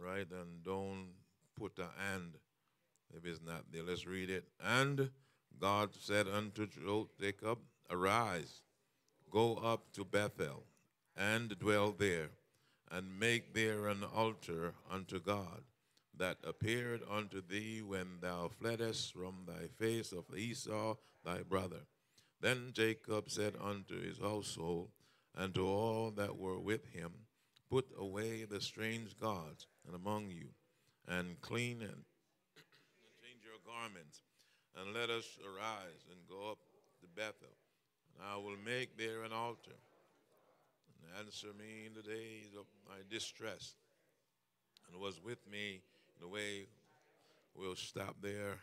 right? And don't put a and if it's not there. Let's read it. And God said unto Jacob, Arise, go up to Bethel, and dwell there, and make there an altar unto God that appeared unto thee when thou fleddest from thy face of Esau thy brother. Then Jacob said unto his household and to all that were with him, Put away the strange gods and among you, and clean and change your garments, and let us arise and go up to Bethel, and I will make there an altar, and answer me in the days of my distress, and was with me in the way. We'll stop there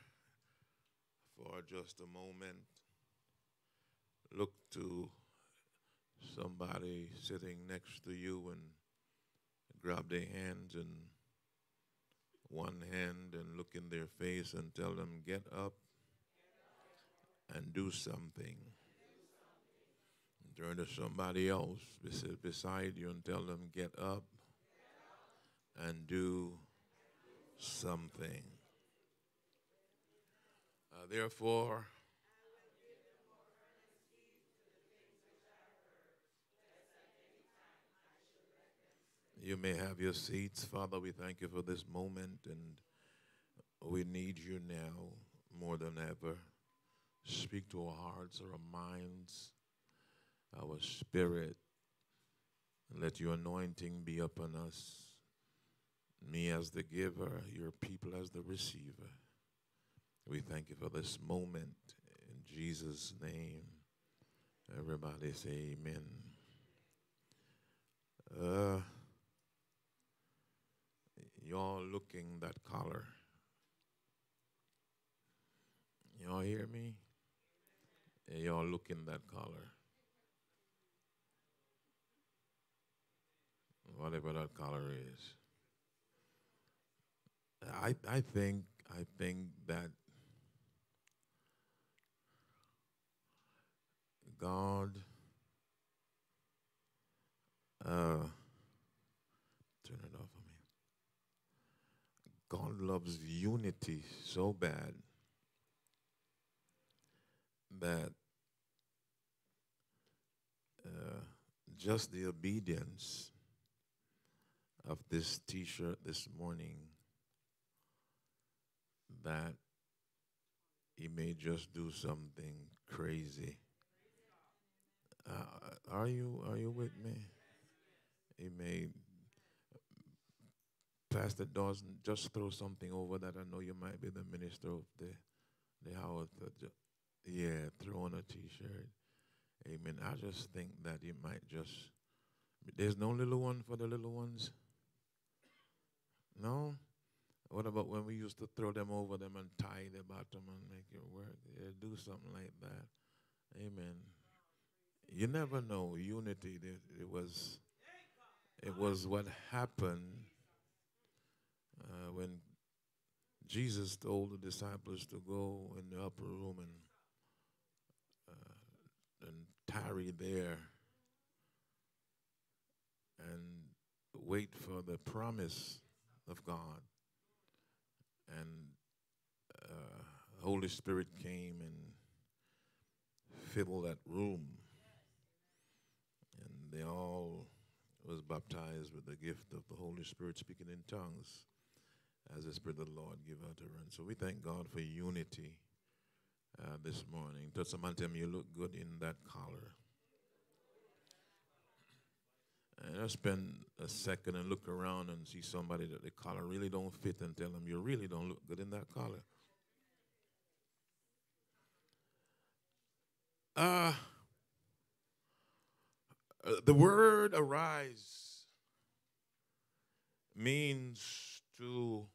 for just a moment. Look to somebody sitting next to you and grab their hands and one hand and look in their face and tell them, get up and do something. Turn to somebody else beside you and tell them, get up and do something. Uh, therefore, You may have your seats. Father, we thank you for this moment, and we need you now more than ever. Speak to our hearts, our minds, our spirit, let your anointing be upon us. Me as the giver, your people as the receiver. We thank you for this moment. In Jesus' name, everybody say amen. Uh, Y'all looking that collar. Y'all hear me? Y'all looking that collar. Whatever that collar is. I I think I think that God uh turn it off. God loves unity so bad that uh, just the obedience of this t shirt this morning that he may just do something crazy. Uh, are you are you with me? He may Pastor Dawson, just throw something over that. I know you might be the minister of the the house. Yeah, throw on a T-shirt. Amen. I just think that you might just. There's no little one for the little ones. No. What about when we used to throw them over them and tie the bottom and make it work? Yeah, do something like that. Amen. You never know. Unity. It, it was. It was what happened uh, when Jesus told the disciples to go in the upper room and uh, and tarry there and wait for the promise of God. And uh, Holy Spirit came and filled that room, and they all was baptized with the gift of the Holy Spirit, speaking in tongues as the Spirit of the Lord give utterance. So we thank God for unity uh, this morning. Touch someone tell me you look good in that collar. And I spend a second and look around and see somebody that the collar really don't fit and tell them you really don't look good in that collar. Uh, uh the word arise means to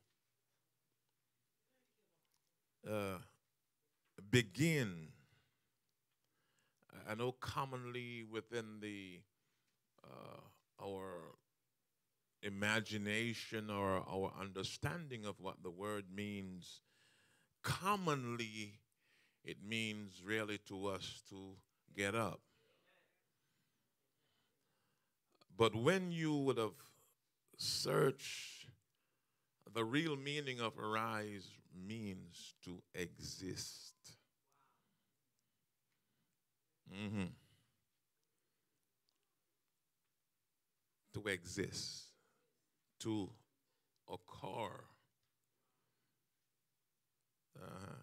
uh, begin. I know commonly within the uh, our imagination or our understanding of what the word means, commonly it means really to us to get up. But when you would have searched the real meaning of arise means to exist. Mm-hmm. To exist, to occur. Uh,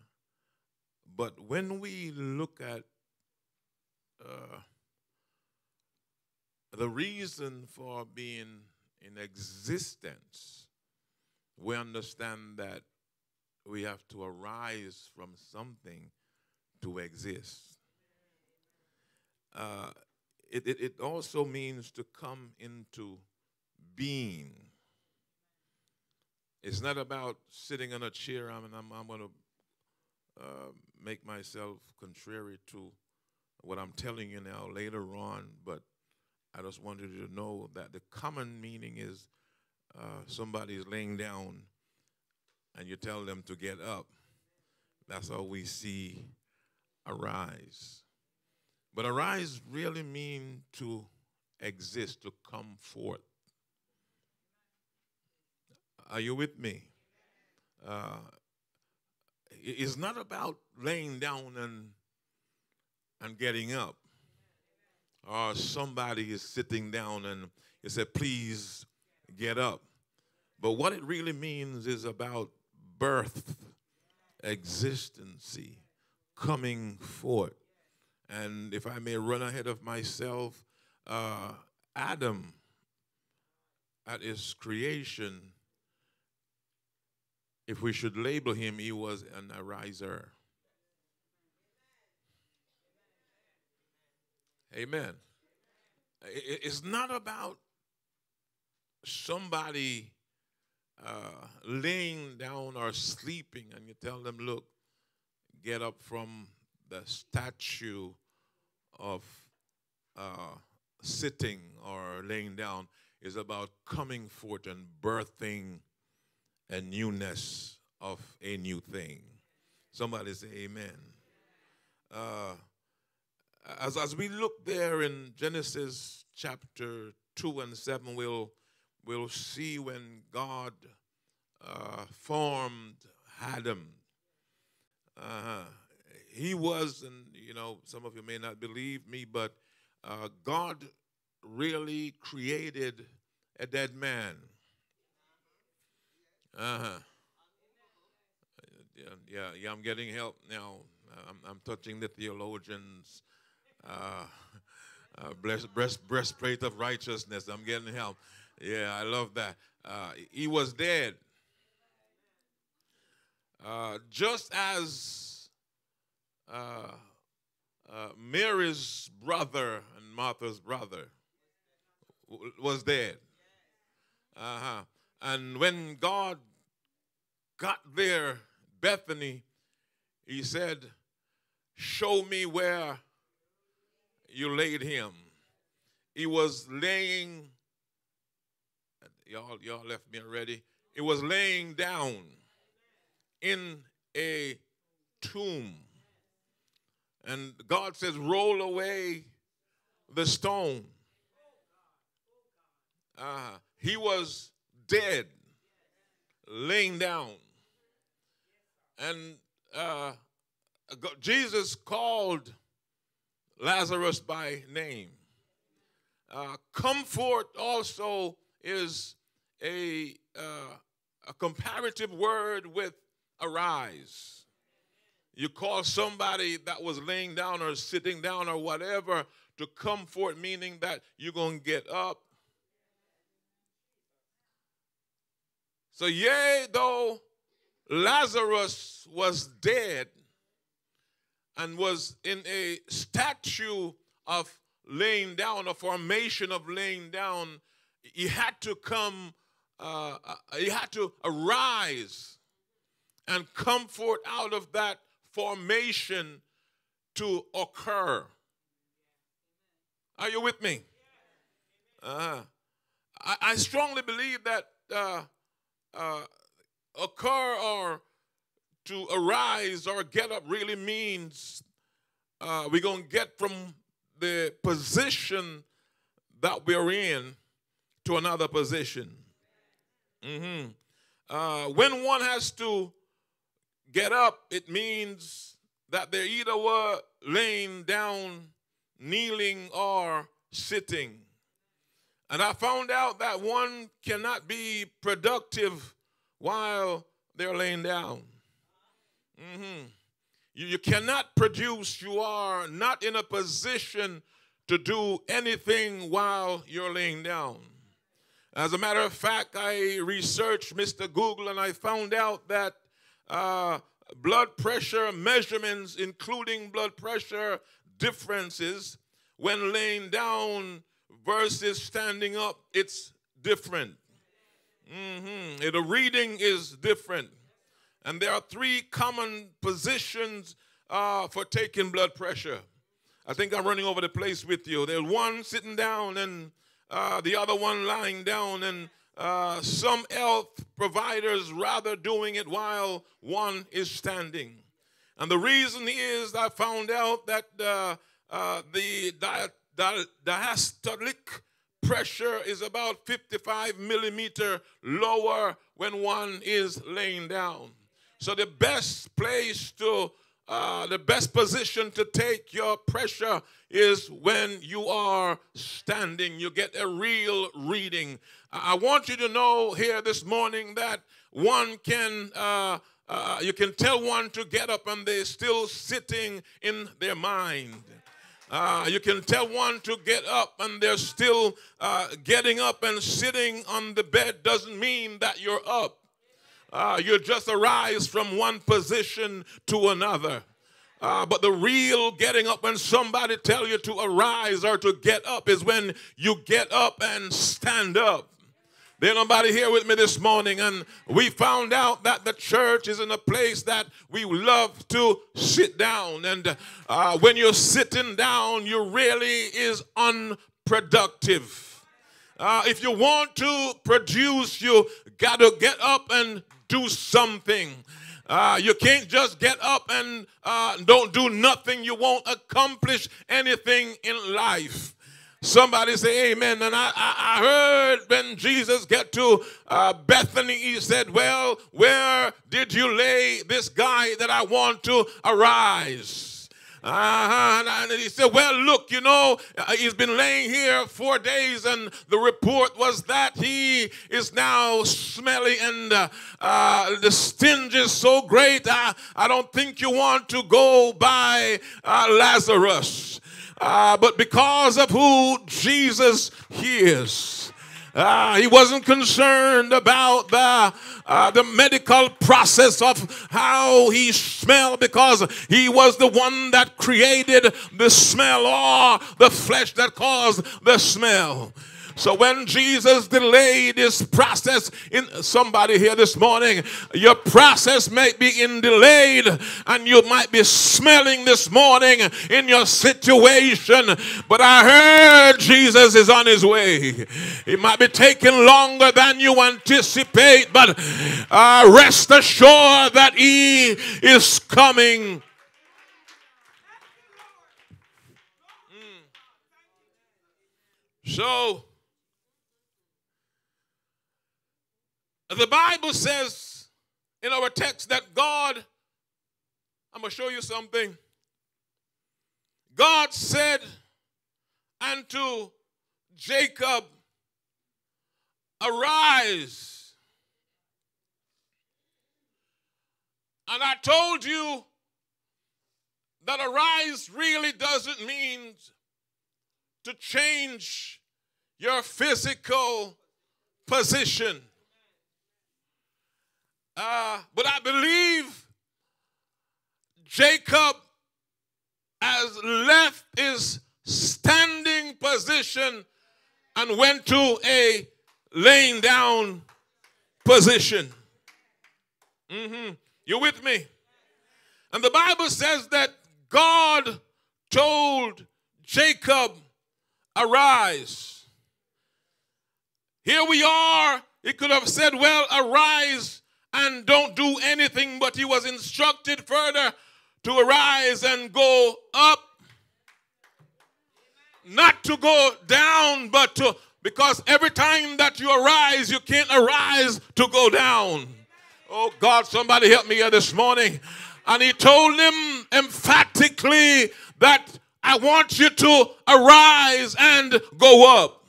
but when we look at uh, the reason for being in existence, we understand that we have to arise from something to exist. Uh, it, it, it also means to come into being. It's not about sitting on a chair. I mean, I'm, I'm going to uh, make myself contrary to what I'm telling you now later on, but I just wanted you to know that the common meaning is uh, somebody is laying down and you tell them to get up. That's all we see arise. But arise really mean to exist, to come forth. Are you with me? Uh, it's not about laying down and and getting up. Or somebody is sitting down and you said, please get up. But what it really means is about birth, existency, coming forth. And if I may run ahead of myself, uh, Adam, at his creation, if we should label him, he was an ariser. Amen. It's not about somebody uh, laying down or sleeping and you tell them, look, get up from the statue of uh, sitting or laying down. Is about coming forth and birthing a newness of a new thing. Somebody say amen. Uh, as, as we look there in Genesis chapter 2 and 7, we'll, we'll see when God uh, formed Adam. Uh, he was, and you know, some of you may not believe me, but uh, God really created a dead man. Uh-huh. Yeah, yeah, yeah, I'm getting help now. I'm, I'm touching the theologians uh, uh, breast, breast, breastplate of righteousness. I'm getting help. Yeah, I love that. Uh, he was dead. Uh, just as uh, uh, Mary's brother and Martha's brother was dead. Uh-huh. And when God got there, Bethany, he said, Show me where you laid him. He was laying, y'all, y'all left me already. It was laying down in a tomb. And God says, roll away the stone. Uh, he was dead, laying down. And uh, Jesus called Lazarus by name. Uh, comfort also is a, uh, a comparative word with arise. You call somebody that was laying down or sitting down or whatever to come forth, meaning that you're going to get up. So, yea, though Lazarus was dead, and was in a statue of laying down, a formation of laying down, he had to come, uh, uh, he had to arise and come forth out of that formation to occur. Are you with me? Uh, I, I, strongly believe that uh, uh, occur or to arise or get up really means uh, we're going to get from the position that we're in to another position. Mm-hmm. uh, when one has to get up, it means that they either were laying down, kneeling, or sitting. And I found out that one cannot be productive while they're laying down. Mm-hmm. You, you cannot produce, you are not in a position to do anything while you're laying down. As a matter of fact, I researched Mr. Google and I found out that uh, blood pressure measurements, including blood pressure differences, when laying down versus standing up, it's different. Mm-hmm. The reading is different. And there are three common positions uh, for taking blood pressure. I think I'm running over the place with you. There's one sitting down and uh, the other one lying down, and uh, some health providers rather doing it while one is standing. And the reason is I found out that uh, uh the di- di- diastolic pressure is about 55 millimeter lower when one is laying down. So the best place to uh, the best position to take your pressure is when you are standing. You get a real reading. I want you to know here this morning that one can, uh, uh, you can tell one to get up and they're still sitting in their mind. Uh, you can tell one to get up and they're still uh, getting up and sitting on the bed doesn't mean that you're up. Uh, you just arise from one position to another. Uh, but the real getting up when somebody tell you to arise or to get up is when you get up and stand up. There's nobody here with me this morning, and we found out that the church is in a place that we love to sit down. And uh, when you're sitting down, you really is unproductive. Uh, if you want to produce, you got to get up and do something. Uh, you can't just get up and uh, don't do nothing. You won't accomplish anything in life. Somebody say amen. And I, I, heard when Jesus got to uh, Bethany, he said, Well, where did you lay this guy that I want to arise? Uh-huh. And he said, Well, look, you know, uh, he's been laying here four days, and the report was that he is now smelly, and uh, uh, the stench is so great. I, I don't think you want to go by uh, Lazarus. Uh, but because of who Jesus is, uh, he wasn't concerned about the, uh, the medical process of how he smelled because he was the one that created the smell or the flesh that caused the smell. So when Jesus delayed his process in somebody here this morning, your process may be in delayed and you might be smelling this morning in your situation. But I heard Jesus is on his way. It might be taking longer than you anticipate, but uh, rest assured that he is coming. Mm. So, The Bible says in our text that God, I'm going to show you something. God said unto Jacob, Arise. And I told you that arise really doesn't mean to change your physical position. Uh, but I believe Jacob has left his standing position and went to a laying down position. Mm-hmm. You with me? And the Bible says that God told Jacob, Arise. Here we are. He could have said, Well, arise and don't do anything, but he was instructed further to arise and go up. Not to go down, but to Because every time that you arise, you can't arise to go down. Oh God, somebody help me here this morning. And he told them emphatically that I want you to arise and go up.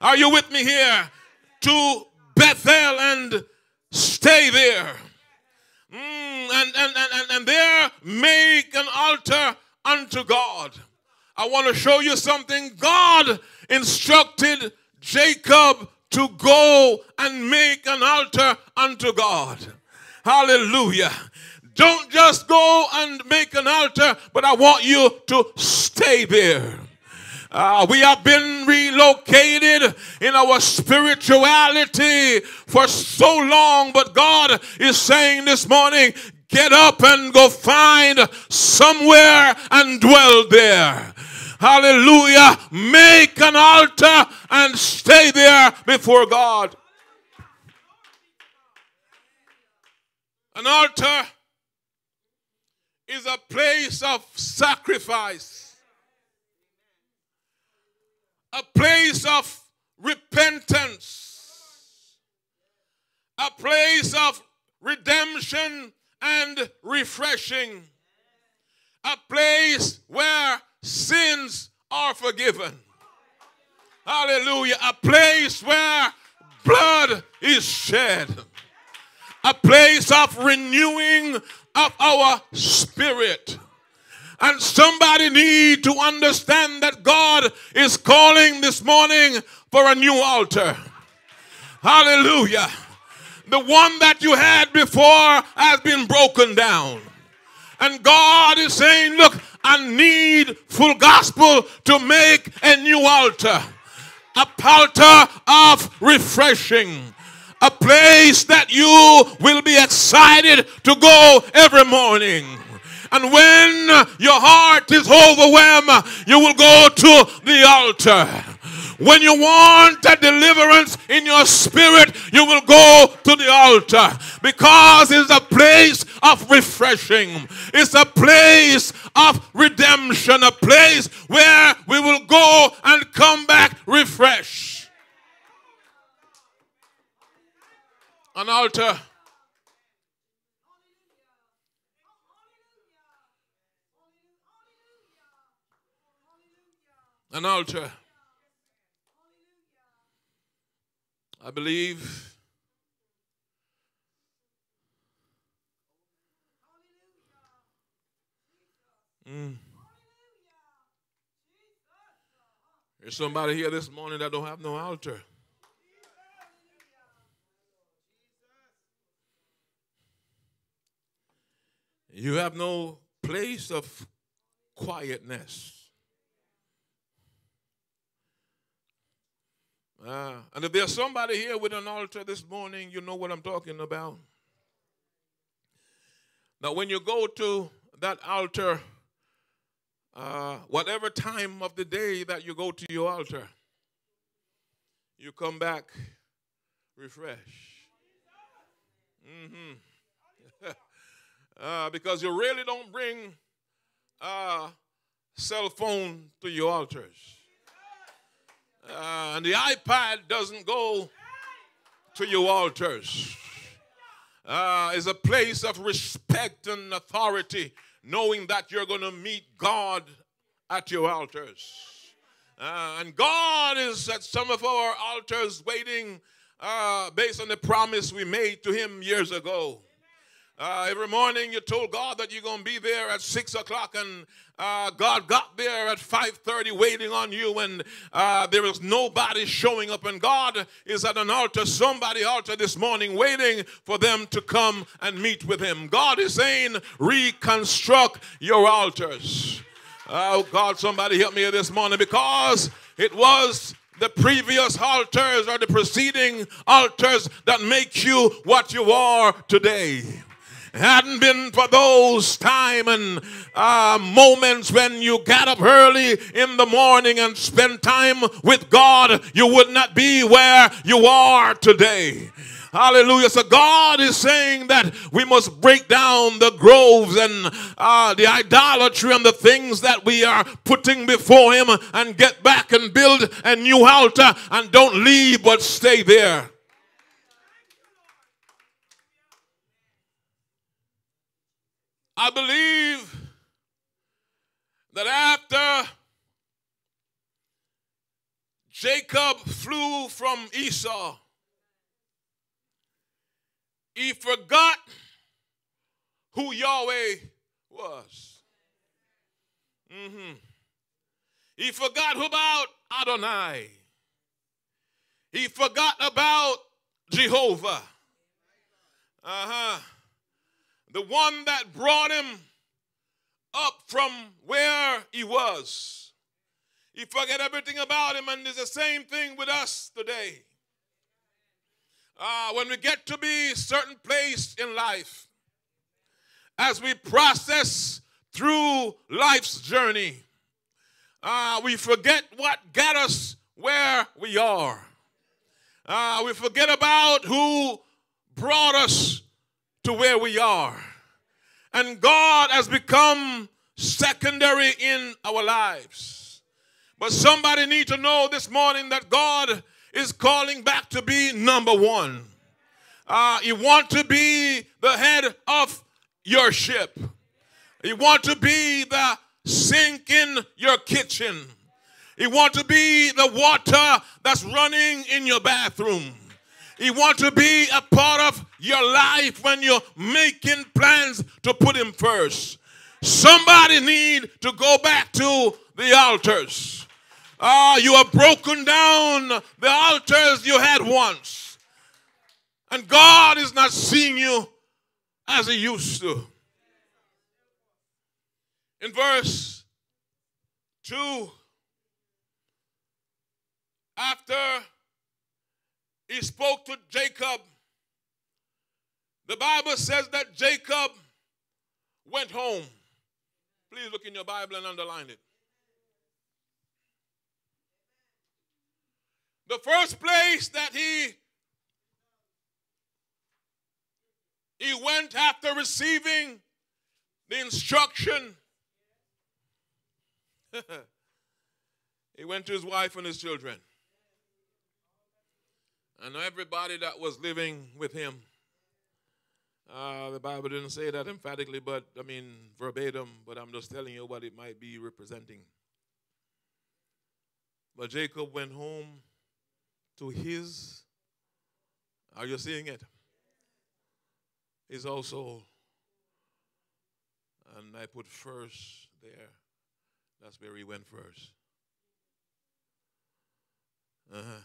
Are you with me here? To Bethel and stay there. Mm, and, and, and, and there make an altar unto God. I want to show you something. God instructed Jacob to go and make an altar unto God. Hallelujah. Don't just go and make an altar, but I want you to stay there. Uh, we have been relocated in our spirituality for so long, but God is saying this morning, get up and go find somewhere and dwell there. Hallelujah. Make an altar and stay there before God. An altar is a place of sacrifice, a place of repentance, a place of redemption and refreshing, a place where sins are forgiven. Hallelujah. A place where blood is shed. A place of renewing of our spirit. And somebody need to understand that God is calling this morning for a new altar. Hallelujah. The one that you had before has been broken down. And God is saying, Look, I need full gospel to make a new altar. A altar of refreshing. A place that you will be excited to go every morning. And when your heart is overwhelmed, you will go to the altar. When you want a deliverance in your spirit, you will go to the altar because it's a place of refreshing. It's a place of redemption, a place where we will go and come back refreshed. An altar. An altar I believe mm. There's somebody here this morning that don't have no altar. You have no place of quietness. Uh, and if there's somebody here with an altar this morning, you know what I'm talking about. Now, when you go to that altar, uh, whatever time of the day that you go to your altar, you come back refreshed. Mm-hmm. uh, because you really don't bring a cell phone to your altars. Uh, and the iPad doesn't go to your altars. Uh, is a place of respect and authority, knowing that you're going to meet God at your altars. Uh, and God is at some of our altars waiting uh, based on the promise we made to Him years ago. Uh, every morning you told God that you're going to be there at 6 o'clock and uh, God got there at 5.30 waiting on you and uh, there is nobody showing up and God is at an altar, somebody altar this morning waiting for them to come and meet with him. God is saying reconstruct your altars. Oh God, somebody help me this morning because it was the previous altars or the preceding altars that make you what you are today hadn't been for those time and uh, moments when you got up early in the morning and spent time with God, you would not be where you are today. Hallelujah. So God is saying that we must break down the groves and uh, the idolatry and the things that we are putting before Him and get back and build a new altar and don't leave but stay there. I believe that after Jacob flew from Esau, he forgot who Yahweh was. Mm-hmm. He forgot about Adonai. He forgot about Jehovah. Uh huh. The one that brought him up from where he was. He forget everything about him, and it's the same thing with us today. Uh, when we get to be a certain place in life, as we process through life's journey, uh, we forget what got us where we are. Uh, we forget about who brought us to where we are. And God has become secondary in our lives. But somebody need to know this morning that God is calling back to be number one. Uh, you want to be the head of your ship. You want to be the sink in your kitchen. You want to be the water that's running in your bathroom. You want to be a part of your life when you're making plans to put him first. Somebody need to go back to the altars. Ah, you have broken down the altars you had once. And God is not seeing you as he used to. In verse 2, after he spoke to Jacob. The Bible says that Jacob went home. Please look in your Bible and underline it. The first place that he he went after receiving the instruction he went to his wife and his children and everybody that was living with him. Uh, the Bible didn't say that emphatically, but I mean verbatim, but I'm just telling you what it might be representing. But Jacob went home to his, are you seeing it? His also, and I put first there. That's where he went first. Uh huh.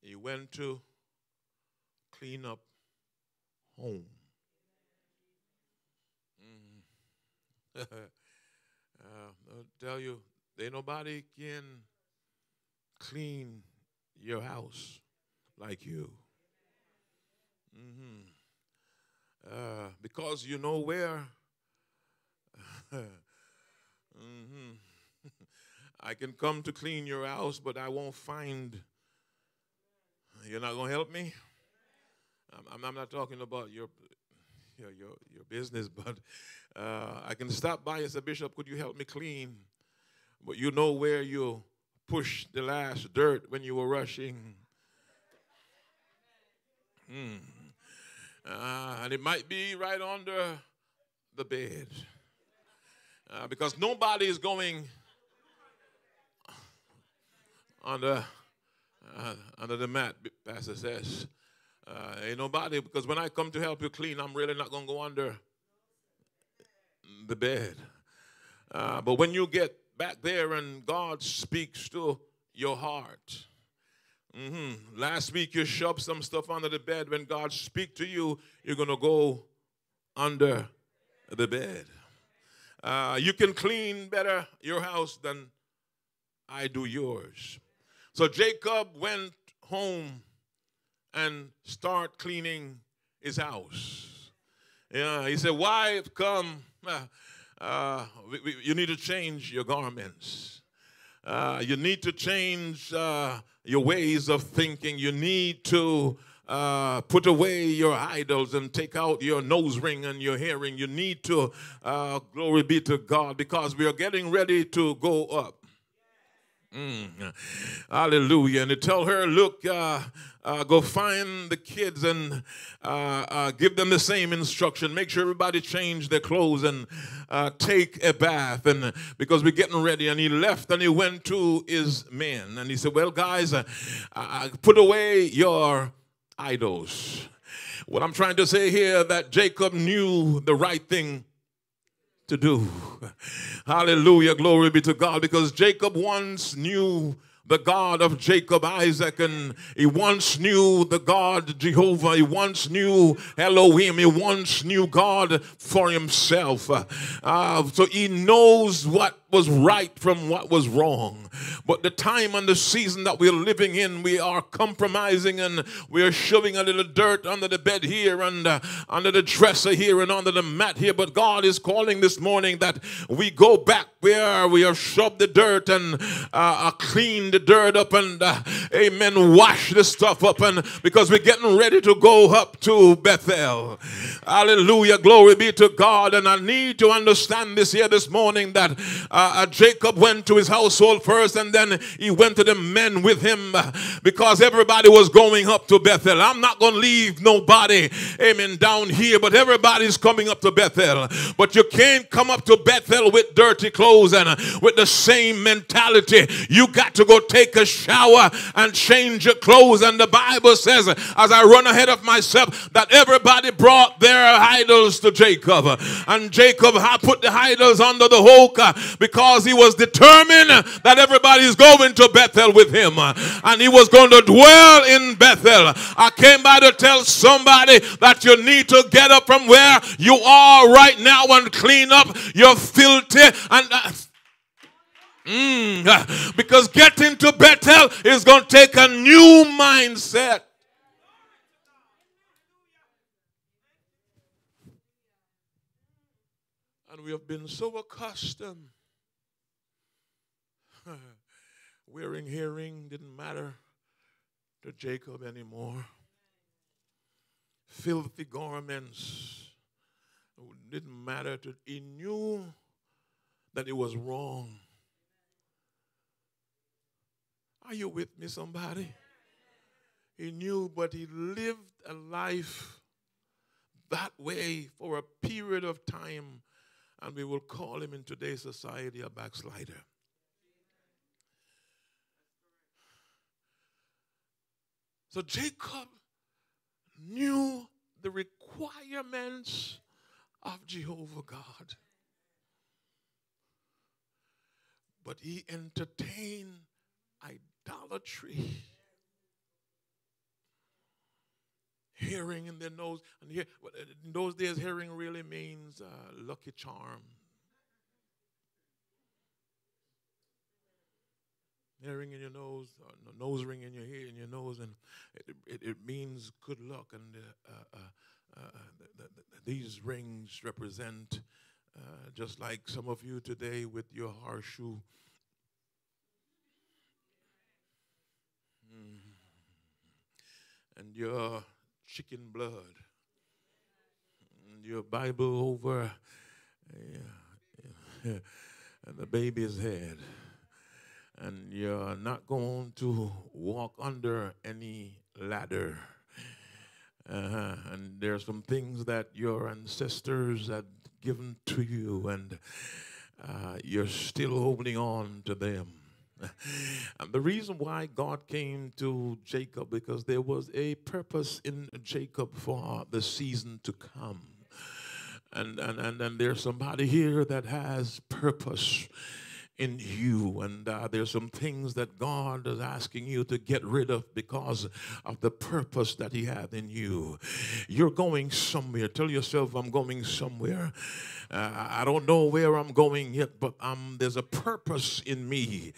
He went to clean up home. Mm. uh, I'll tell you, there nobody can clean your house like you. Mm-hmm. Uh, because you know where. mm-hmm. I can come to clean your house, but I won't find you're not going to help me? I'm, I'm, not talking about your, your, your, your business, but uh, I can stop by and say, Bishop, could you help me clean? But you know where you pushed the last dirt when you were rushing. Hmm. Uh, and it might be right under the bed. Uh, because nobody is going under uh, under the mat, Pastor says. Uh, ain't nobody, because when I come to help you clean, I'm really not going to go under the bed. Uh, but when you get back there and God speaks to your heart, mm-hmm. last week you shoved some stuff under the bed. When God speaks to you, you're going to go under the bed. Uh, you can clean better your house than I do yours. So Jacob went home and start cleaning his house. Yeah, he said, "Wife, come. Uh, uh, we, we, you need to change your garments. Uh, you need to change uh, your ways of thinking. You need to uh, put away your idols and take out your nose ring and your hearing. You need to, uh, glory be to God, because we are getting ready to go up. Mm. Hallelujah. And to tell her, look, uh, uh, go find the kids and uh, uh give them the same instruction. Make sure everybody change their clothes and uh, take a bath. And because we're getting ready. And he left and he went to his men. And he said, Well, guys, uh, put away your idols. What I'm trying to say here that Jacob knew the right thing to do. Hallelujah. Glory be to God. Because Jacob once knew the God of Jacob, Isaac, and he once knew the God Jehovah. He once knew Elohim. He once knew God for himself. Uh, so he knows what was right from what was wrong. But the time and the season that we're living in, we are compromising and we are shoving a little dirt under the bed here and uh, under the dresser here and under the mat here. But God is calling this morning that we go back where we have shoved the dirt and uh, uh, clean the dirt up and, uh, amen, wash the stuff up. And because we're getting ready to go up to Bethel. Hallelujah. Glory be to God. And I need to understand this here this morning that uh, uh, Jacob went to his household first and then he went to the men with him uh, because everybody was going up to Bethel. I'm not going to leave nobody, amen, down here, but everybody's coming up to Bethel. But you can't come up to Bethel with dirty clothes and uh, with the same mentality. You got to go take a shower and change your clothes. And the Bible says, as I run ahead of myself, that everybody brought their idols to Jacob. And Jacob put the idols under the hook because because he was determined that everybody is going to Bethel with him and he was going to dwell in Bethel. I came by to tell somebody that you need to get up from where you are right now and clean up your filthy and uh, mm, because getting to Bethel is going to take a new mindset. And we have been so accustomed Wearing hearing didn't matter to Jacob anymore. Filthy garments didn't matter to he knew that it was wrong. Are you with me, somebody? He knew, but he lived a life that way for a period of time, and we will call him in today's society a backslider. So Jacob knew the requirements of Jehovah God. But he entertained idolatry. Hearing in their nose. And here, in those days, hearing really means uh, lucky charm. Ring in your nose, uh, nose ring in your ear, in your nose, and it, it, it means good luck. And uh, uh, uh, uh the, the, the, these rings represent, just like some of you today with your horseshoe. Mm. And your chicken blood, and your Bible over, yeah, yeah, and the baby's head and you're not going to walk under any ladder. Uh-huh. And there's some things that your ancestors had given to you, and uh, you're still holding on to them. And the reason why God came to Jacob because there was a purpose in Jacob for the season to come. And and and, and there's somebody here that has purpose in you. And uh, there's some things that God is asking you to get rid of because of the purpose that He had in you. You're going somewhere. Tell yourself, I'm going somewhere. Uh, I don't know where I'm going yet, but um, there's a purpose in me.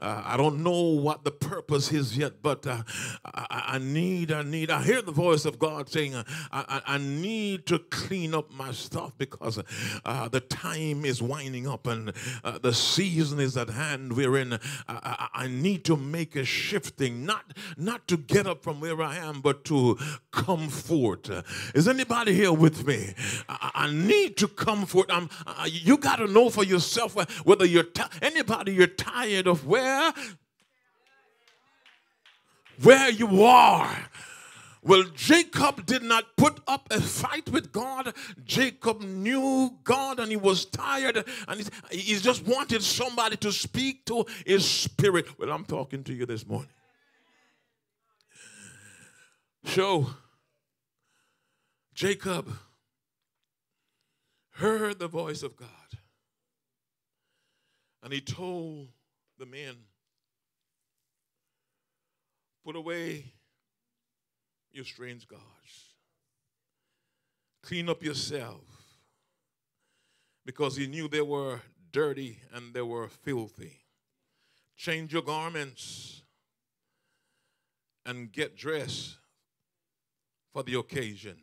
Uh, I don't know what the purpose is yet, but uh, I, I, need, I need, I hear the voice of God saying, uh, I, I, need to clean up my stuff because uh, the time is winding up and the sea season is at hand wherein I, I, I, need to make a shifting, not, not to get up from where I am, but to come forth. Is anybody here with me? I, I need to come forth. I'm, you got to know for yourself whether you're anybody you're tired of where where you are well, Jacob did not put up a fight with God. Jacob knew God and he was tired and he just wanted somebody to speak to his spirit. Well, I'm talking to you this morning. So, Jacob heard the voice of God and he told the men, Put away your strange gods. Clean up yourself. Because he knew they were dirty and they were filthy. Change your garments and get dressed for the occasion.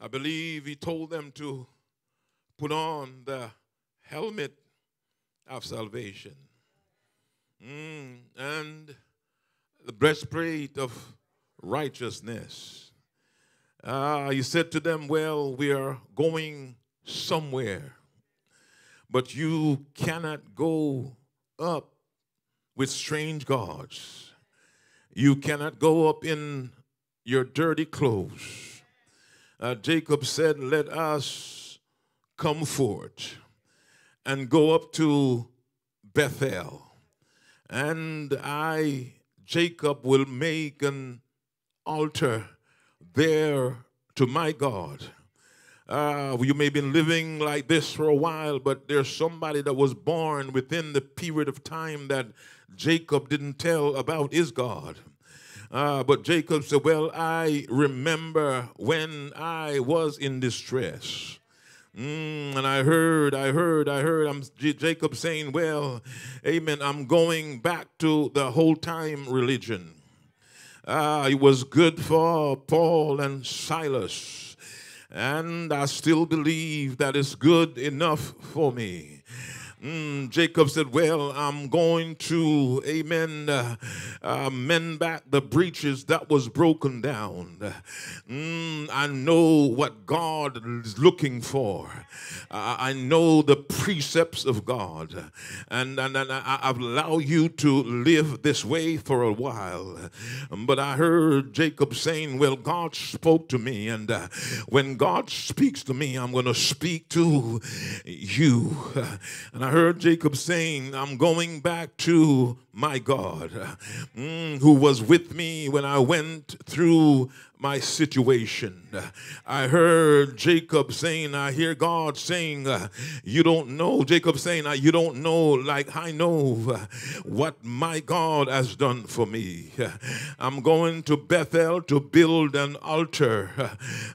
I believe he told them to put on the helmet of salvation mm, and the breastplate of righteousness. Uh, he said to them, Well, we are going somewhere, but you cannot go up with strange gods. You cannot go up in your dirty clothes. Uh, Jacob said, Let us come forth and go up to Bethel. And I, Jacob, will make an altar there to my God. Uh, you may have been living like this for a while, but there's somebody that was born within the period of time that Jacob didn't tell about his God. Uh, but Jacob said, Well, I remember when I was in distress. Mm, and I heard, I heard, I heard I'm Jacob saying, Well, amen, I'm going back to the whole time religion. Uh, it was good for Paul and Silas. And I still believe that it's good enough for me. Mm, Jacob said, Well, I'm going to, amen, uh, uh, mend back the breaches that was broken down. Mm, I know what God is looking for. Uh, I know the precepts of God. And, and, and I, I allow you to live this way for a while. But I heard Jacob saying, Well, God spoke to me. And uh, when God speaks to me, I'm going to speak to you. And I heard Jacob saying, I'm going back to my God, mm, who was with me when I went through my situation. I heard Jacob saying, I hear God saying, You don't know. Jacob saying, You don't know, like I know what my God has done for me. I'm going to Bethel to build an altar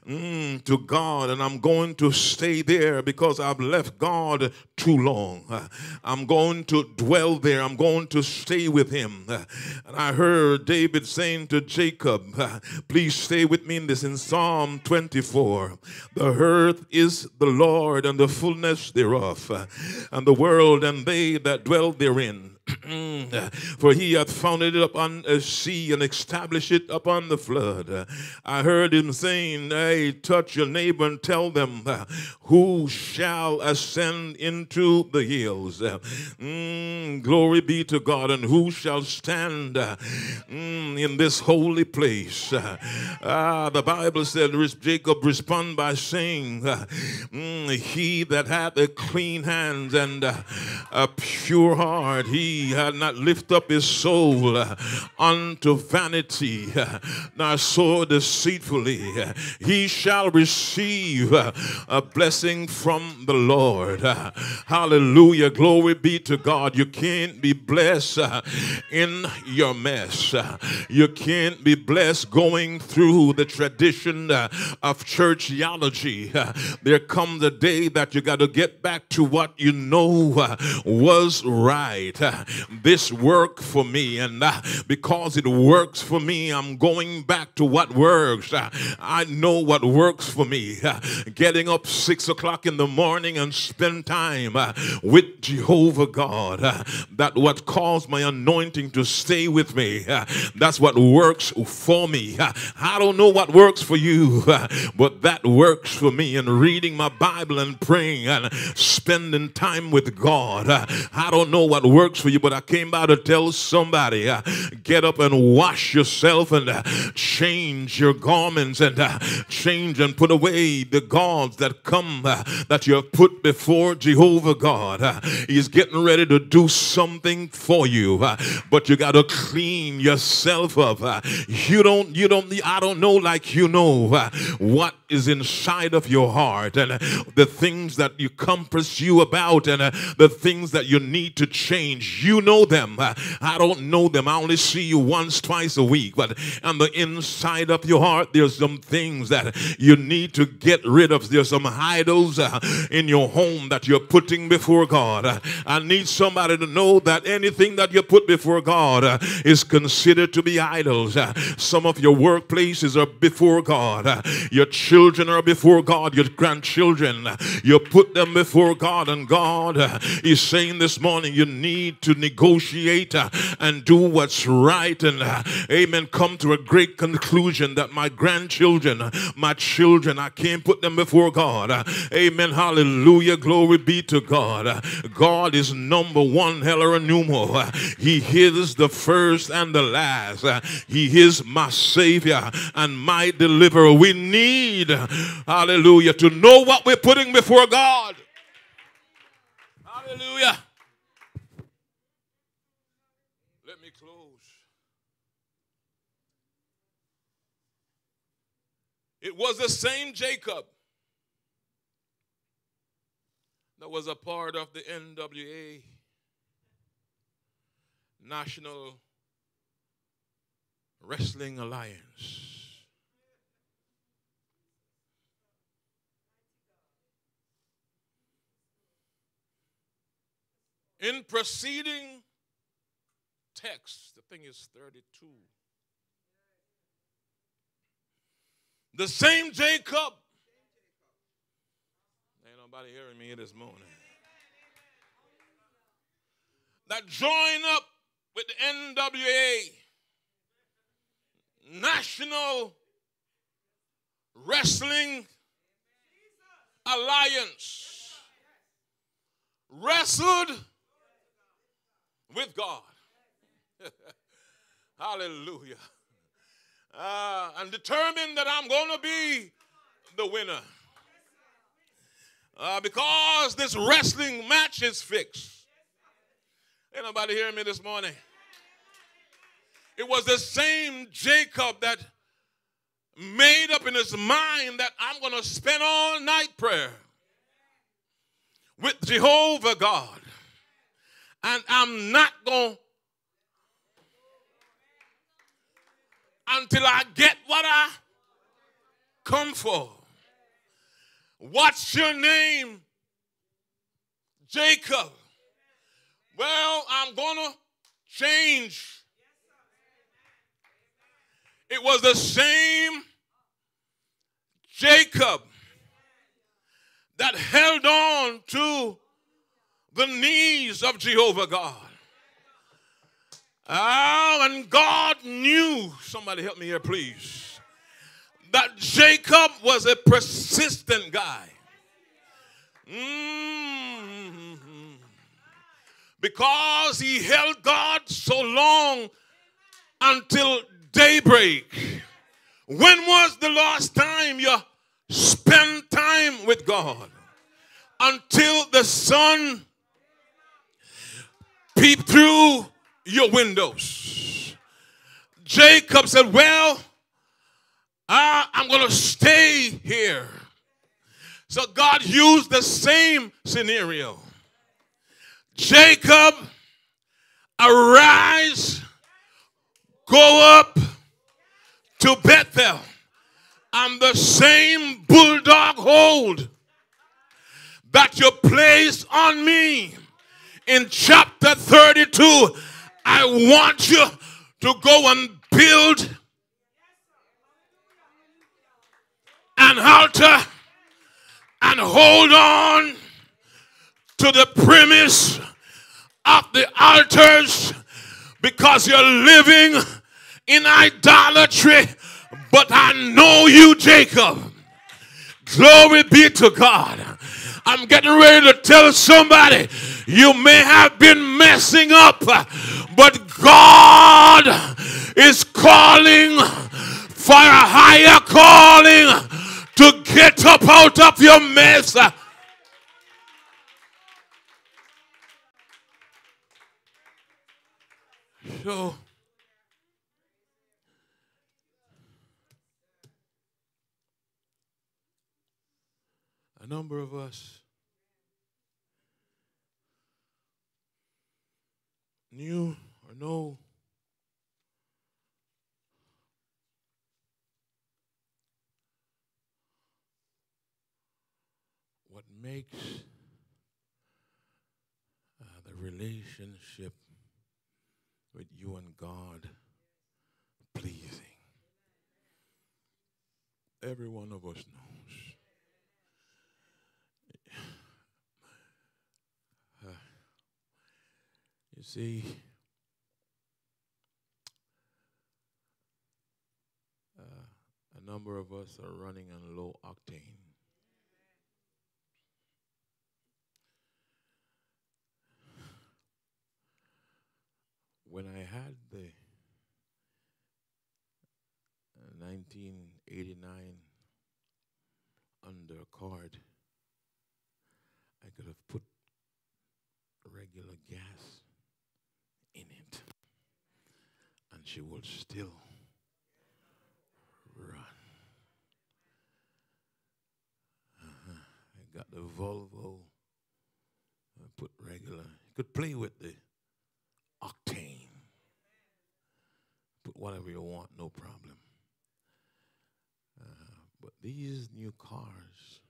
mm, to God, and I'm going to stay there because I've left God too long. I'm going to dwell there, I'm going to stay with Him. And I heard David saying to Jacob, Please stay with me in this in Psalm 24. The earth is the Lord and the fullness thereof, and the world and they that dwell therein. For he hath founded it upon a sea and established it upon the flood. I heard him saying, Hey, touch your neighbor and tell them, Who shall ascend into the hills? Mm, glory be to God. And who shall stand mm, in this holy place? Ah, the Bible said, Jacob respond by saying, mm, He that hath a clean hands and a pure heart, he had not lift up his soul uh, unto vanity, uh, nor so deceitfully, uh, he shall receive uh, a blessing from the Lord. Uh, hallelujah. Glory be to God. You can't be blessed uh, in your mess. You can't be blessed going through the tradition of churchiology. There comes a day that you got to get back to what you know was right. This work for me. And uh, because it works for me, I'm going back to what works. Uh, I know what works for me. Uh, getting up six o'clock in the morning and spend time with Jehovah God. That what caused my anointing to stay with me. That's what works for me. I don't know what works for you, but that works for me. And reading my Bible and praying and spending time with God. I don't know what works for but I came by to tell somebody uh, get up and wash yourself and uh, change your garments and uh, change and put away the gods that come that you have put before Jehovah God. He's getting ready to do something for you, but you got to clean yourself up. You don't, you don't, I don't know like you know what is inside of your heart and the things that you compass you about and the things that you need to change. You know them. I don't know them. I only see you once, twice a week, but on the inside of your heart, there's some things that you need to get rid of. There's some idols uh, in your home that you're putting before God. I need somebody to know that anything that you put before God uh, is considered to be idols. Uh, some of your workplaces are before God. Uh, your children are before God. Your grandchildren, uh, you put them before God. And God uh, is saying this morning, you need to negotiate and do what's right. And amen, come to a great conclusion that my grandchildren, my children, I can't put them before God. Amen. Hallelujah. Glory be to God. God is number one, Heller Numo. He is the first and the last. He is my Savior and my deliverer. We need, hallelujah, to know what we're putting before God. Hallelujah. Let me close. It was the same Jacob that was a part of the NWA National Wrestling Alliance. In preceding text, the thing is 32. The same Jacob Ain't nobody hearing me this morning. That join up with the NWA, National Wrestling Alliance, wrestled with God. Hallelujah. Uh, and determined that I'm going to be the winner. Uh, because this wrestling match is fixed. Ain't nobody hearing me this morning? It was the same Jacob that made up in his mind that I'm going to spend all night prayer with Jehovah God. And I'm not going until I get what I come for. What's your name? Jacob. Well, I'm going to change. It was the same Jacob that held on to the knees of Jehovah God. Oh, and God knew. Somebody help me here, please that Jacob was a persistent guy. Mm-hmm. Because he held God so long until daybreak. When was the last time you spent time with God? Until the sun peeped through your windows. Jacob said, Well, ah, I'm going to stay here. So God used the same scenario. Jacob, arise, go up to Bethel. I'm the same bulldog hold that you place on me in chapter 32, I want you to go and build an altar and hold on to the premise of the altars because you're living in idolatry. But I know you, Jacob. Glory be to God. I'm getting ready to tell somebody you may have been messing up, but God is calling for a higher calling to get up out of your mess. So, a number of us knew or know what makes uh, the relationship with you and God pleasing. Every one of us knows. Uh, you see, uh, a number of us are running on low octane. when I had the uh, 1989 undercard, I could have put regular gas in it, and she would still run. Uh-huh. I got the Volvo. I put regular. You could play with the octane. Put whatever you want, no problem. Uh, but these new cars,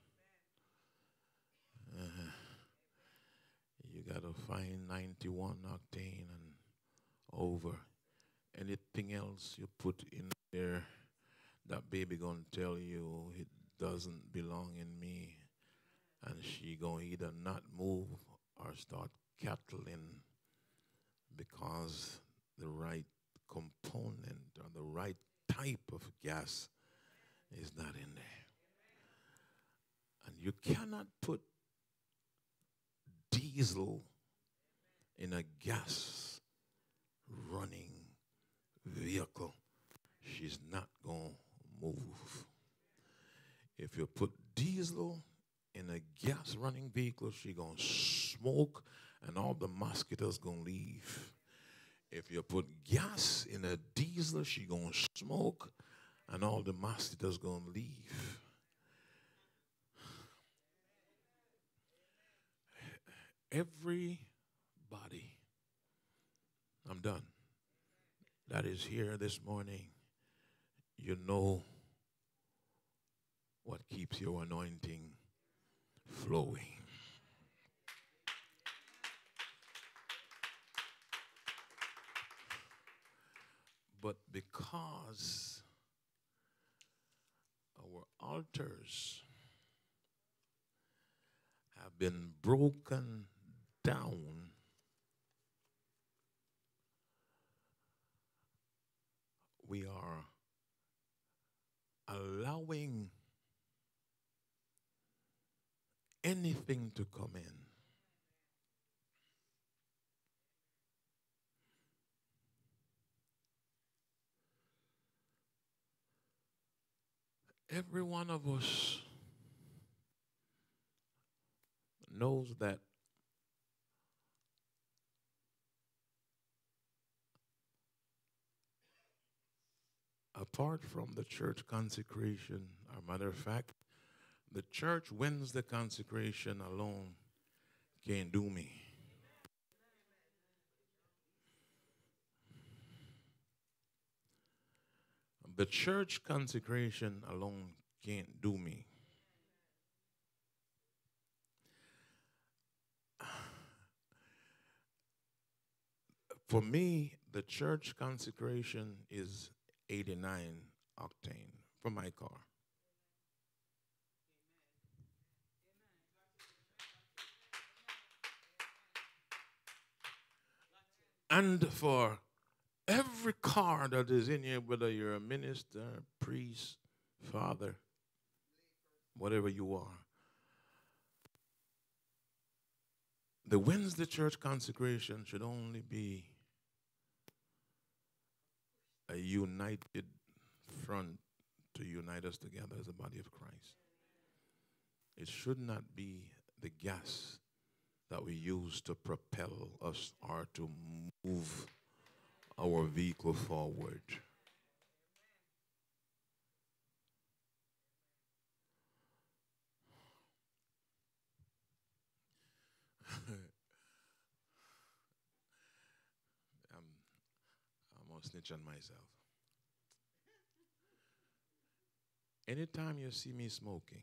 uh, you got to find 91 octane and over. Anything else you put in there, that baby gonna tell you it doesn't belong in me, and she gonna either not move or start cattling because the right component or the right type of gas is not in there. And you cannot put diesel in a gas running vehicle. She's not going to move. If you put diesel in a gas running vehicle, she's going to smoke and all the mosquitoes going to leave. If you put gas in a diesel, she gonna smoke, and all the mosquitoes gonna leave. Everybody, I'm done. That is here this morning. You know what keeps your anointing flowing. But because our altars have been broken down, we are allowing anything to come in. Every one of us knows that apart from the church consecration, a matter of fact, the church wins the consecration alone can't do me. The church consecration alone can't do me. For me, the church consecration is 89 octane for my car. And for every car that is in here, whether you're a minister, priest, father, whatever you are, the Wednesday church consecration should only be a united front to unite us together as a body of Christ. It should not be the gas that we use to propel us or to move our vehicle forward. Snitch on myself. Anytime you see me smoking,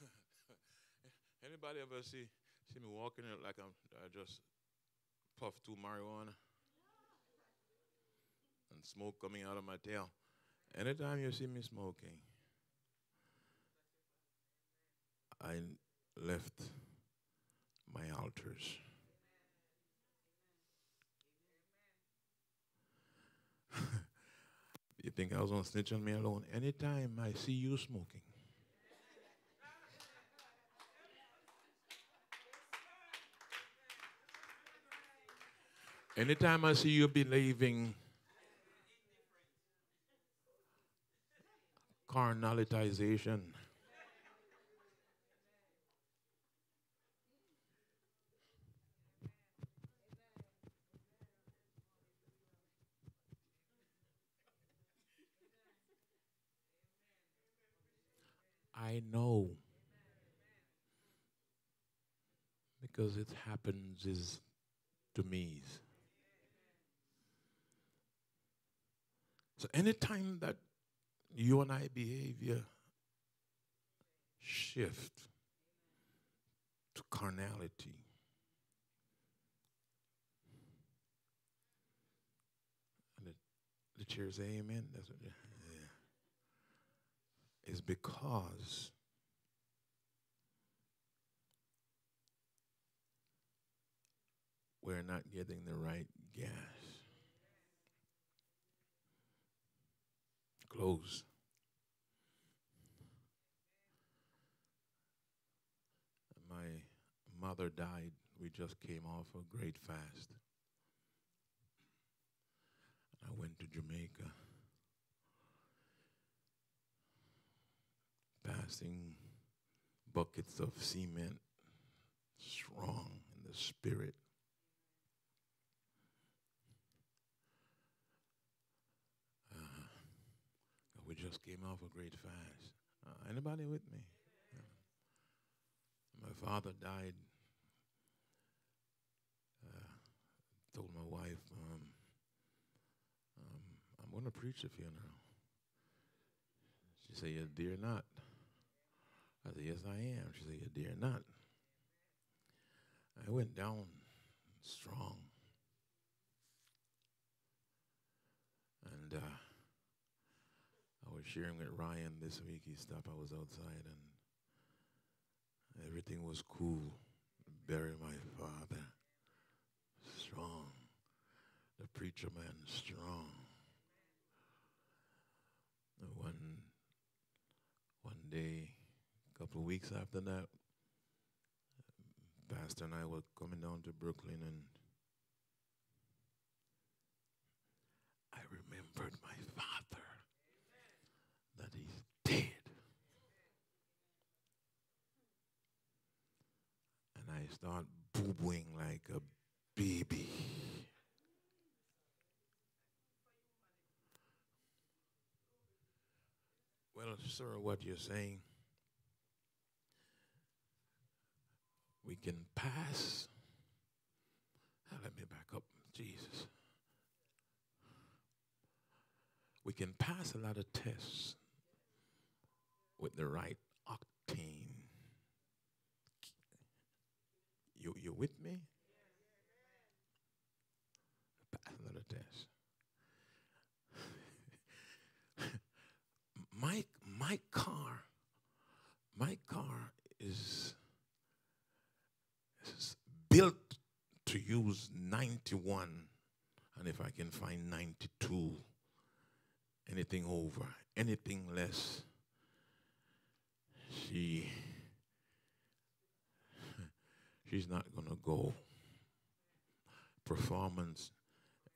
Anybody ever see see me walking it like I'm I just puff two marijuana and smoke coming out of my tail? Anytime you see me smoking, I left my altars. you think I was gonna snitch on me alone? Anytime I see you smoking, Anytime I see you believing carnalitization, I know because it happens is to me. So anytime that you and I behavior shift to carnality, and the, the chair amen. That's what, yeah. Is because we're not getting the right gas. Close. My mother died. We just came off a great fast. I went to Jamaica. Buckets of cement, strong in the spirit. we just came off a great fast. Uh, anybody with me? Yeah. My father died. Uh, told my wife, um, um, I'm going to preach the funeral. She said, You dare not. I said, Yes, I am. She said, You dare not. I went down strong. And uh, I was sharing with Ryan this week. He stopped. I was outside and everything was cool. Bury my father. Strong. The preacher man, strong. One, one day, couple of weeks after that, Pastor and I were coming down to Brooklyn and I remembered my father that he's dead. And I start boo-booing like a baby. Well, sir, what you're saying, we can pass. Now, let me back up. Jesus. We can pass a lot of tests with the right octane. You, you with me? Pass another test. my, my car, my car is built to use 91 and if I can find 92, anything over, anything less, she she's not gonna go. Performance,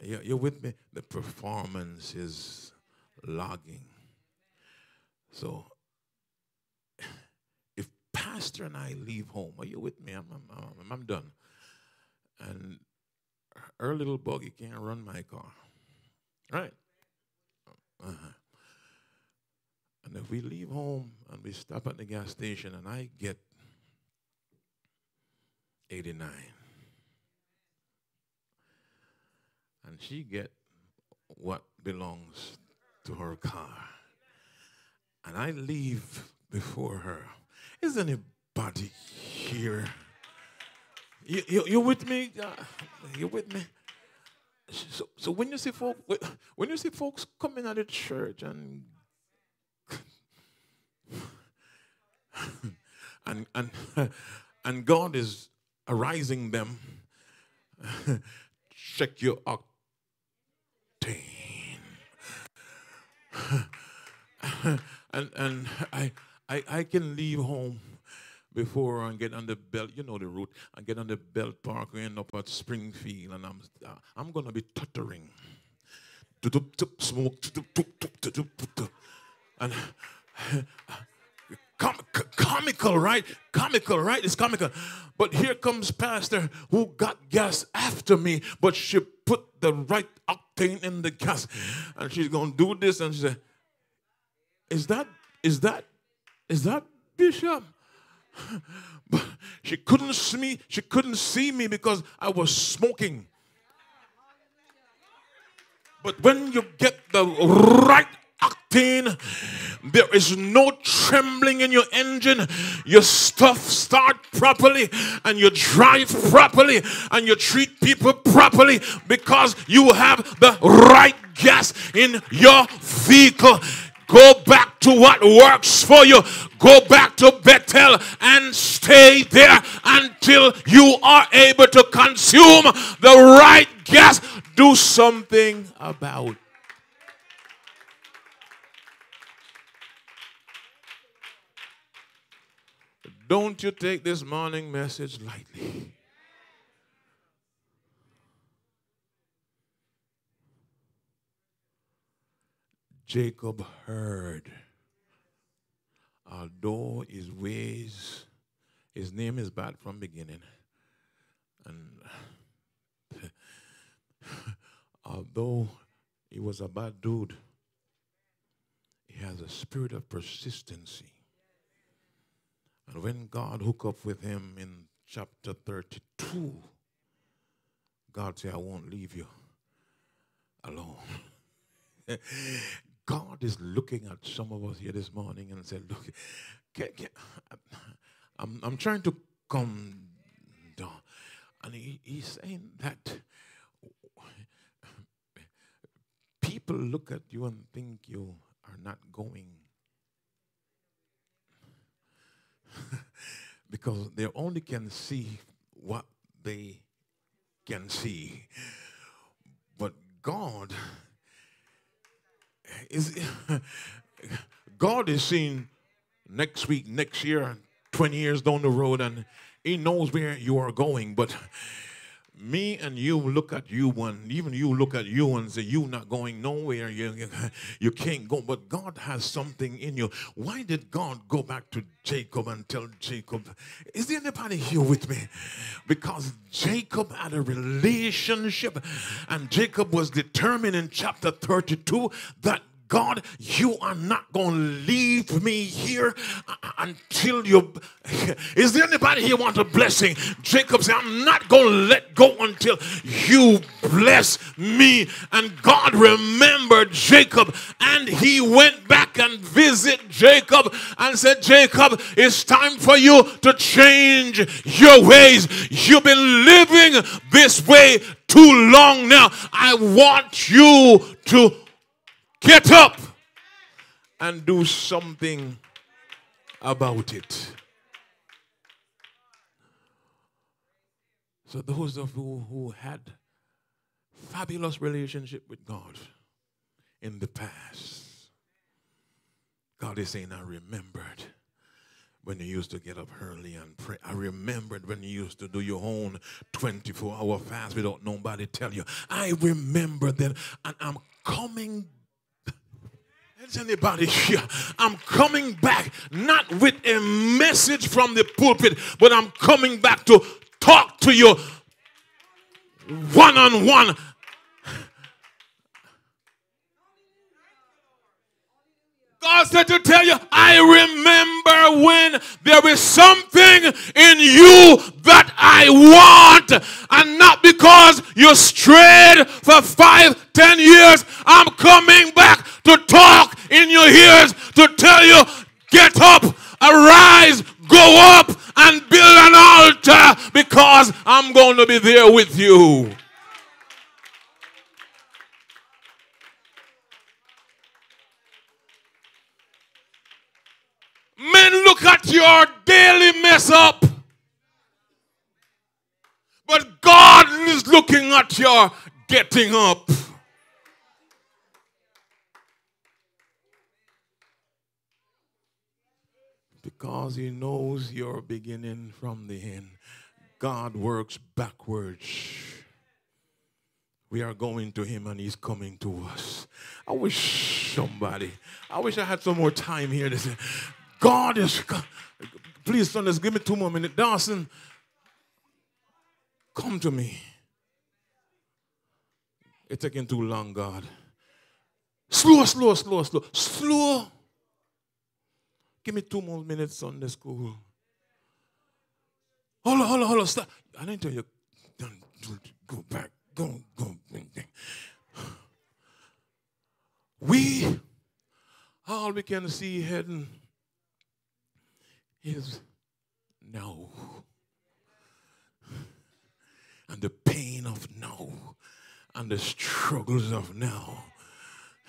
you're, you're with me. The performance is logging. So, if Pastor and I leave home, are you with me? I'm, I'm, I'm, I'm done. And her little buggy can't run my car. Right? Uh-huh. And if we leave home and we stop at the gas station and I get 89 and she get what belongs to her car and I leave before her, is anybody here? You, you, with me? You with me? So, so when you see folk, when you see folks coming out of church and and and and God is arising them, check your octane. and and I, I I can leave home before I get on the belt, you know the route, I get on the belt parkway and up at Springfield, and I'm uh, I'm gonna be tuttering, smoke, and com comical, right? Comical, right? It's comical. But here comes Pastor who got gas after me, but she put the right octane in the gas, and she's gonna do this, and she said, "Is that? Is that? Is that Bishop?" But she couldn't see me. She couldn't see me because I was smoking. But when you get the right octane, there is no trembling in your engine. Your stuff start properly and you drive properly and you treat people properly because you have the right gas in your vehicle. Go back to what works for you. Go back to Bethel and stay there until you are able to consume the right gas. Do something about it. Don't you take this morning message lightly. Jacob heard. Although his ways, his name is bad from beginning. And although he was a bad dude, he has a spirit of persistency. And when God hooked up with him in chapter 32, God said, I won't leave you alone. God is looking at some of us here this morning and said, Look, get, get, I'm, I'm trying to come down. And he, he's saying that people look at you and think you are not going because they only can see what they can see. But God is God is seeing next week, next year, 20 years down the road, and He knows where you are going. But me and you look at you and even you look at you and say you not going nowhere you, you, you can't go but god has something in you why did god go back to jacob and tell jacob is there anybody here with me because jacob had a relationship and jacob was determined in chapter 32 that God, you are not going to leave me here uh, uh, until you. Is there anybody here want a blessing? Jacob said, I'm not going to let go until you bless me. And God remembered Jacob and he went back and visit Jacob and said, Jacob, it's time for you to change your ways. You've been living this way too long now. I want you to get up and do something about it. So those of you who had fabulous relationship with God in the past, God is saying, I remembered when you used to get up early and pray. I remembered when you used to do your own 24 hour fast without nobody tell you. I remember that, and I'm coming is anybody here? I'm coming back not with a message from the pulpit, but I'm coming back to talk to you one on one God said to tell you, I remember when there is something in you that I want, and not because you strayed for five, ten years. I'm coming back to talk in your ears to tell you, get up, arise, go up, and build an altar because I'm going to be there with you. Men look at your daily mess up. But God is looking at your getting up. Because he knows your beginning from the end. God works backwards. We are going to him and he's coming to us. I wish somebody, I wish I had some more time here to say, God is. Please, son, just give me two more minutes. Dawson, come to me. It's taking too long, God. Slow, slow, slow, slow. Slow. Give me two more minutes Sunday school. Hold on, hold on, hold on. Stop. I didn't tell you. Go back. Go, go. We, all we can see heading is no. And the pain of no. And the struggles of now.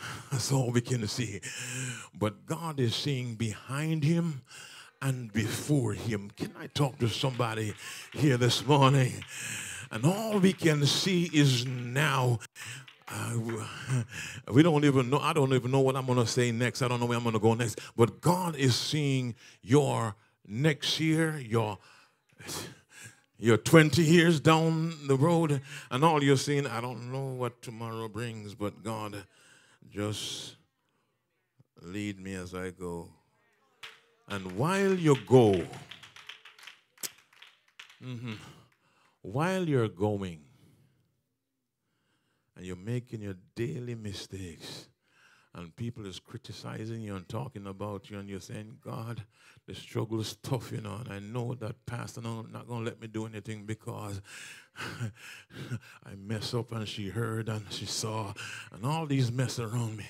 That's all we can see. But God is seeing behind him and before him. Can I talk to somebody here this morning? And all we can see is now. Uh, we don't even know. I don't even know what I'm going to say next. I don't know where I'm going to go next. But God is seeing your next year, your you're 20 years down the road, and all you're seeing, I don't know what tomorrow brings, but God, just lead me as I go. And while you go, mm-hmm, while you're going, and you're making your daily mistakes, and people is criticizing you and talking about you, and you're saying, God, the struggle is tough, you know, and I know that pastor not going to let me do anything because I mess up and she heard and she saw and all these mess around me.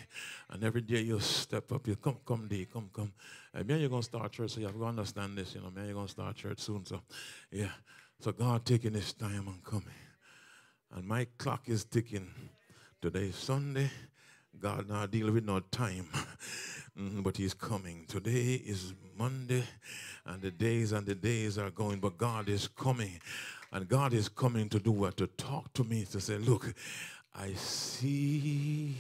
And every day you step up, you come, come, day, come, come. And man, you're going to start church, so you have to understand this, you know, man, you're going to start church soon. So, yeah. So God taking this time and coming. And my clock is ticking. Today Sunday. God not deal with no time. Mm-hmm, but he's coming. Today is Monday, and the days and the days are going, but God is coming. And God is coming to do what? To talk to me, to say, look, I see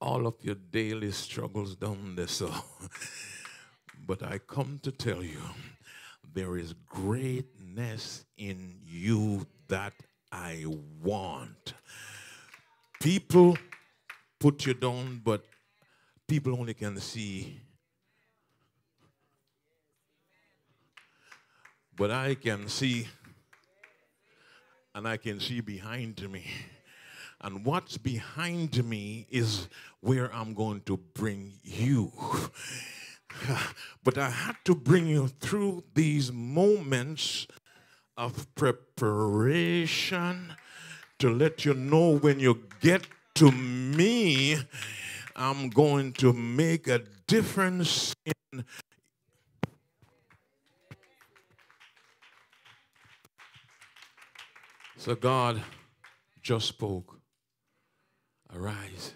all of your daily struggles down there, so. but I come to tell you, there is greatness in you that I want. People put you down, but people only can see. But I can see, and I can see behind me. And what's behind me is where I'm going to bring you. But I had to bring you through these moments of preparation to let you know when you get to me, I'm going to make a difference in So God just spoke. Arise.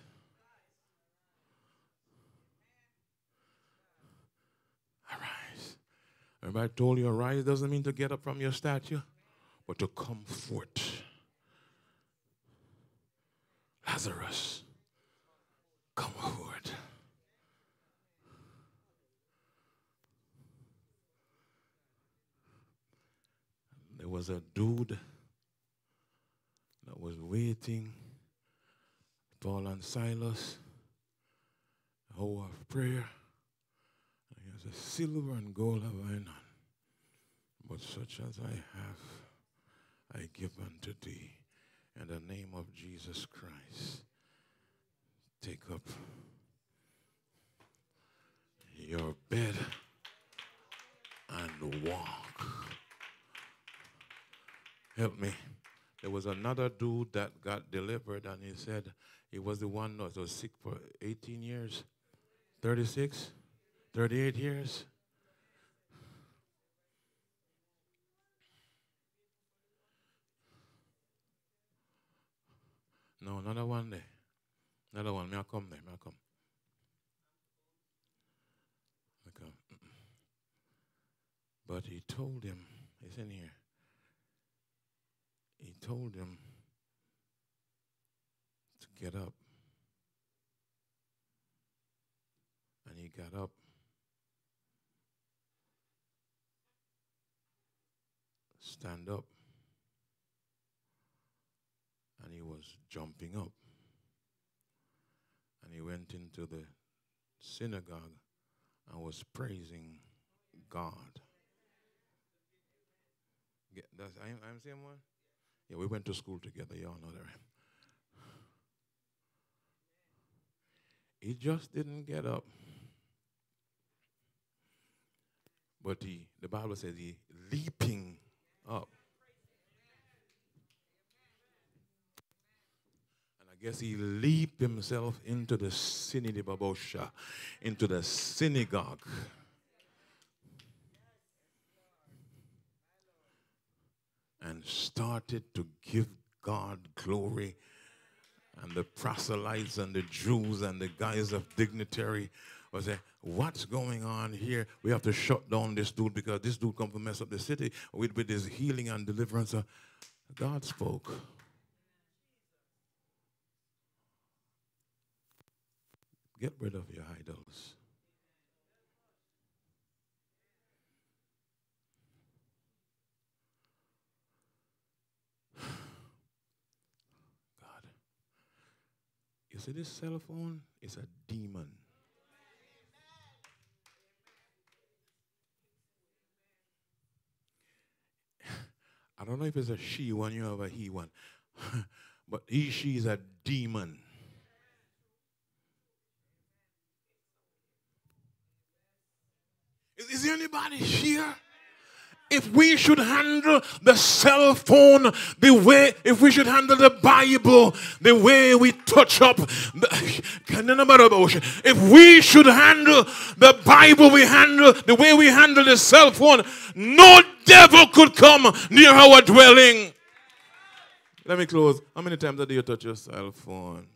Arise. Remember, I told you, arise doesn't mean to get up from your statue, but to come forth. Lazarus, come forward. There was a dude that was waiting, Paul and Silas, a hour of prayer. And he a silver and gold have I none, but such as I have, I give unto thee. In the name of Jesus Christ, take up your bed and walk. Help me. There was another dude that got delivered, and he said he was the one that was sick for 18 years, 36, 38 years. No, another one there. Another one. May I come there? May I come? But he told him, it's in here he told him to get up. And he got up. Stand up. And he was jumping up. And he went into the synagogue and was praising God. That's, I, I'm saying one. Yeah, we went to school together. Y'all know that. He just didn't get up. But he, the Bible says he leaping up. And I guess he leaped himself into the synagogue, into the synagogue. and started to give God glory. And the proselytes and the Jews and the guys of dignitary was saying, what's going on here? We have to shut down this dude because this dude come to mess up the city with, with his healing and deliverance. Uh, God spoke. Get rid of your idols. God. You see, this cell phone is a demon. I don't know if it's a she one, you have a he one. but he, she is a demon. Is, there anybody here? if we should handle the cell phone the way, if we should handle the Bible the way we touch up, the, if we should handle the Bible we handle the way we handle the cell phone, no devil could come near our dwelling. Let me close. How many times do you touch your cell phone?